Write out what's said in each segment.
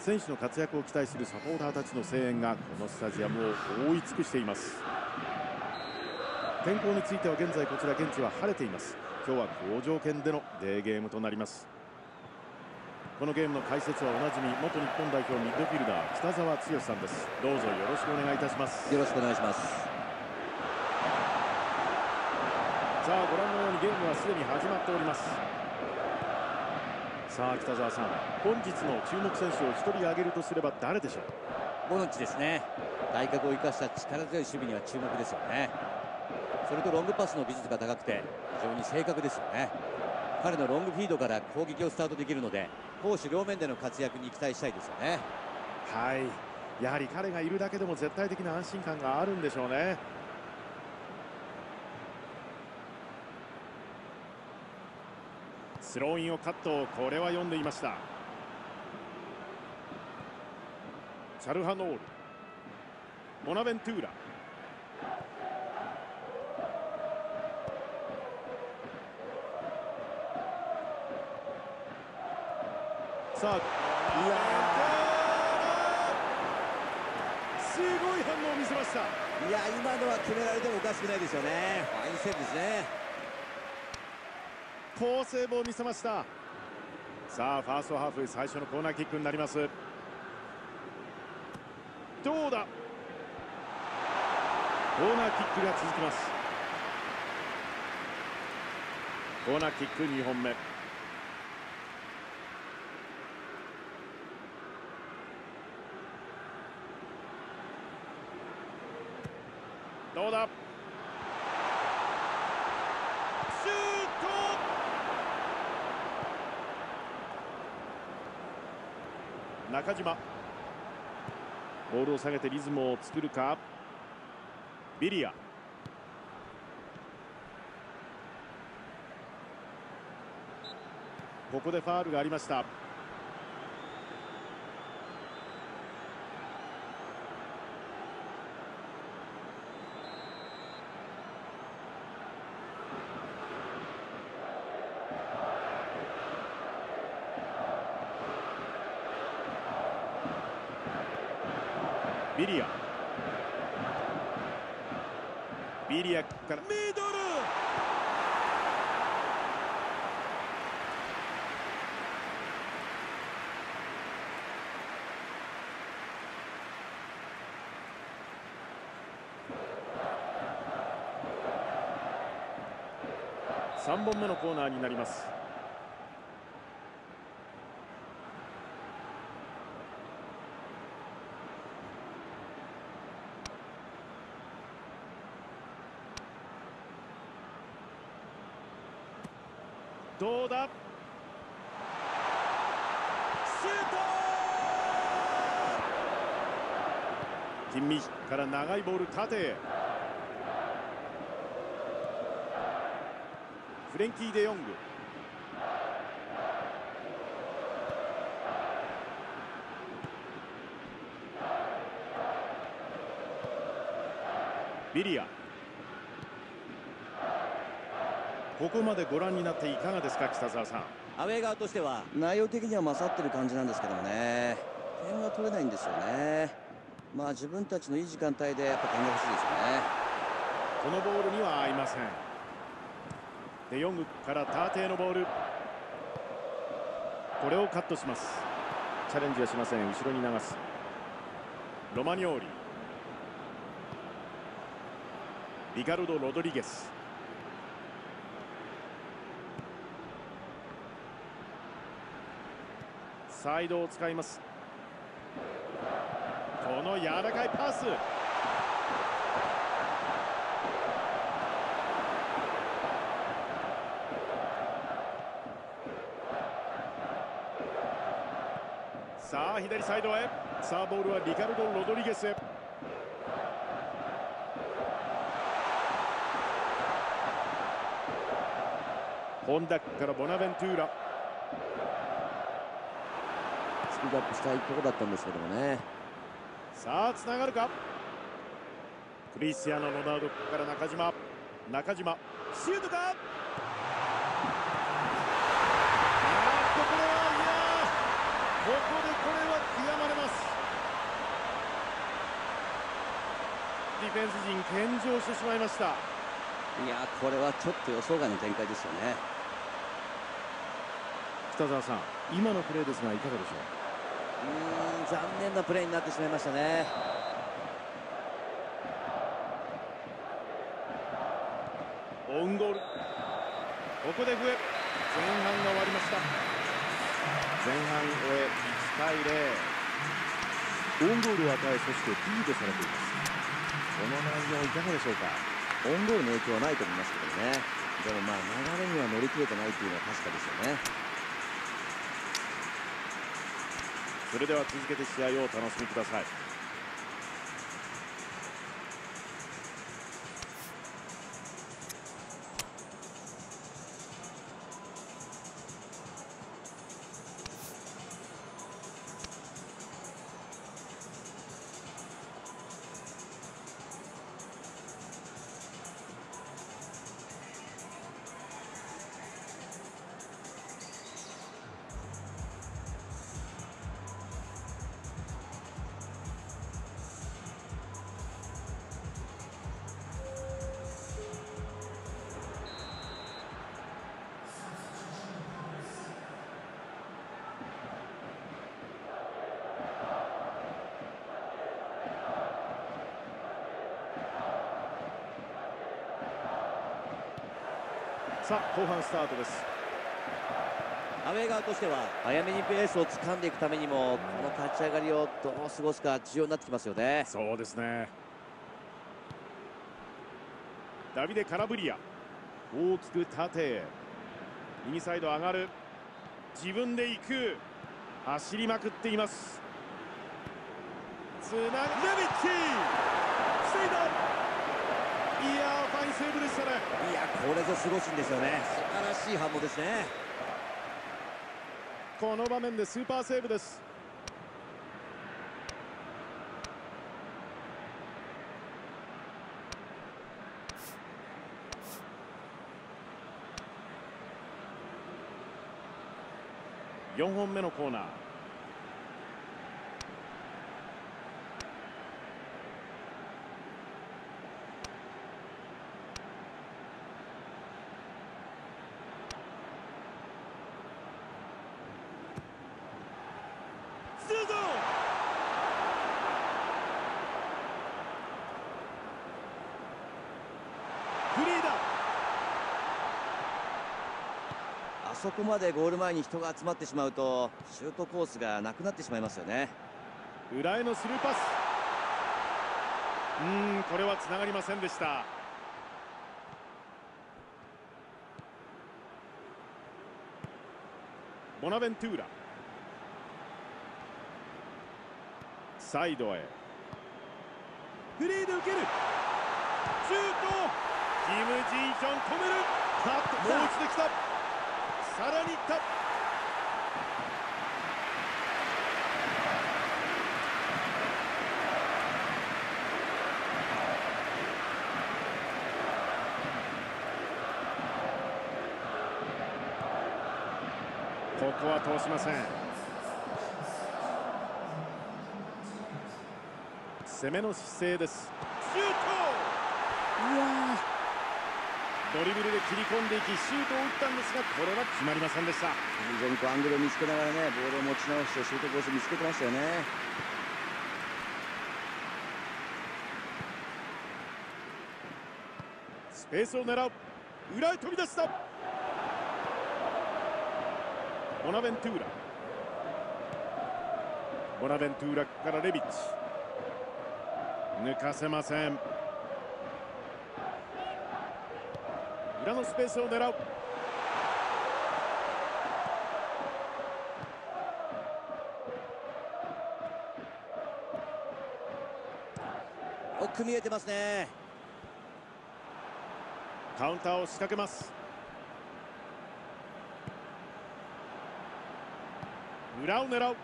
選手の活躍を期待するサポーターたちの声援がこのスタジアムを覆い尽くしています。天候については現在こちら現地は晴れています。今日は好条件でのデーゲームとなります。このゲームの解説はおなじみ元日本代表ミッドフィルダー北澤剛さんです。どうぞよろしくお願いいたします。よろしくお願いします。さあご覧のようにゲームはすでに始まっておりますさあ北澤さん本日の注目選手を1人挙げるとすれば誰でしょう？ボノッチですね。体格を生かした力強い守備には注目ですよね。それとロングパスの技術が高くて非常に正確ですよね。彼のロングフィードから攻撃をスタートできるので攻守両面での活躍に期待したいですよね。はい。やはり彼がいるだけでも絶対的な安心感があるんでしょうねスローインをカットこれは読んでいました。チャルハノール。モナベントゥーラ。さあいやすごい反応を見せました。いや今のは決められてもおかしくないですよね。ファインセーブですね。好セーブを見せました。さあファーストハーフ最初のコーナーキックになります。どうだ？コーナーキックが続きます。コーナーキック2本目。どうだシュート中島。ボールを下げてリズムを作るか。ビリアここでファールがありました。ビリアビリアから。ミドル。3本目のコーナーになりますどうだ？シュート！キンミから長いボール縦へ。フレンキー・デ・ヨング。ビリア。ここまでご覧になっていかがですか北澤さん？アウェー側としては。内容的には勝ってる感じなんですけどもね。点が取れないんですよね。まあ自分たちのいい時間帯でやっぱ点が欲しいですよね。このボールには合いません。デヨングから縦へのボール。これをカットします。チャレンジはしません。後ろに流す。ロマニョーリ。リカルド・ロドリゲスサイドを使います。この柔らかいパス。さあ左サイドへ。さあボールはリカルド・ロドリゲスへ。本田からボナベントゥーラ。ピックアップしたいとこだったんですけどもね。さあつながるか？クリスティアのノ・ロナウドここから中島。中島シュートか？ここでこれは悔やまれます。ディフェンス陣献上してしまいました。いやこれはちょっと予想外の展開ですよね。北澤さん今のプレーですがいかがでしょう？残念なプレーになってしまいましたね。オウンゴール。ここで笛。前半が終わりました。前半終え1対0オウンゴールを与えそしてリードされています。この内容いかがでしょうか。オンゴールの影響はないと思いますけどね。でもまあ流れには乗り切れてないっていうのは確かですよね。それでは続けて試合をお楽しみください。さあ後半スタートです。アウェー側としては早めにペースを掴んでいくためにもこの立ち上がりをどう過ごすか重要になってきますよね。そうですね。ダビデ・カラブリア大きく縦へ右サイド上がる。自分で行く。走りまくっています。つなぐレビッチ！防いだいやーファインセーブでしたね。いやこれぞすごしんですよね。素晴らしい反応ですね。この場面でスーパーセーブです。4本目のコーナーシュートフリーだ。あそこまでゴール前に人が集まってしまうとシュートコースがなくなってしまいますよね。裏へのスルーパス。うーんこれはつながりませんでした。ボナベントゥーラ。サイドへ。フリーで受ける。シュート。キム・ジンヒョン止める。あっともう一度来た。さらにいった。ここは通しません攻めの姿勢です。シュート。うわドリブルで切り込んでいきシュートを打ったんですがこれは決まりませんでした。非常にこうアングルを見つけながらね。ボールを持ち直してシュートコース見つけてましたよね。スペースを狙う。裏へ飛び出した。ボナベントゥーラ。ボナベントゥーラからレビッチ抜かせません。裏のスペースを狙う。奥見えてますね。カウンターを仕掛けます。裏を狙う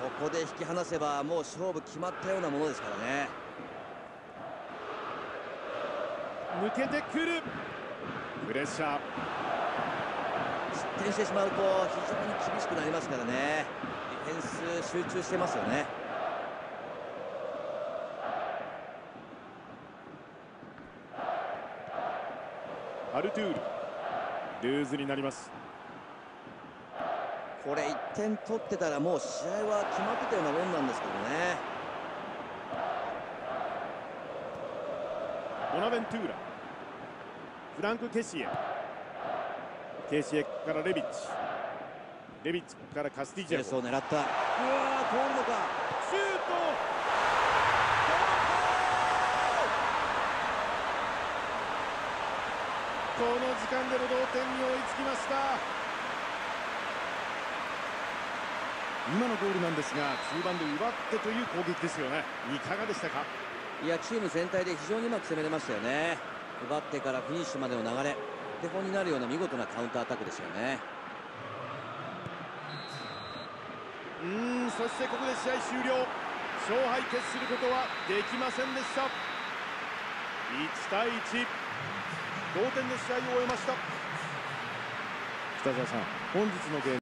ここで引き離せばもう勝負決まったようなものですからね。抜けてくる。プレッシャー。失点してしまうと非常に厳しくなりますからね。ディフェンス集中してますよね。アルトゥール。ルーズになります。これ1点取ってたらもう試合は決まってたようなもんなんですけどね。ボナベントゥーラフランク・ケシエケシエからレビッチレビッチからカスティジャスを狙った。うわー通るのか。シュート!この時間での同点に追いつきました今のゴールなんですが中盤で奪ってという攻撃ですよね。いかがでしたか？いやチーム全体で非常にうまく攻めれましたよね。奪ってからフィニッシュまでの流れ。手本になるような見事なカウンターアタックですよね。うんそしてここで試合終了。勝敗決することはできませんでした。1対1同点で試合を終えました。北澤さん本日のゲーム